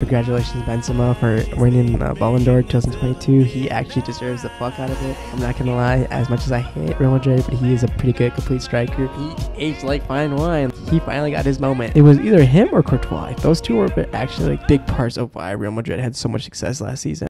Congratulations, Benzema, for winning uh, Ballon d'Or 2022. He actually deserves the fuck out of it. I'm not gonna lie, as much as I hate Real Madrid, but he is a pretty good complete striker. He aged like fine wine. He finally got his moment. It was either him or Courtois. Those two were actually like big parts of why Real Madrid had so much success last season.